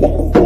down.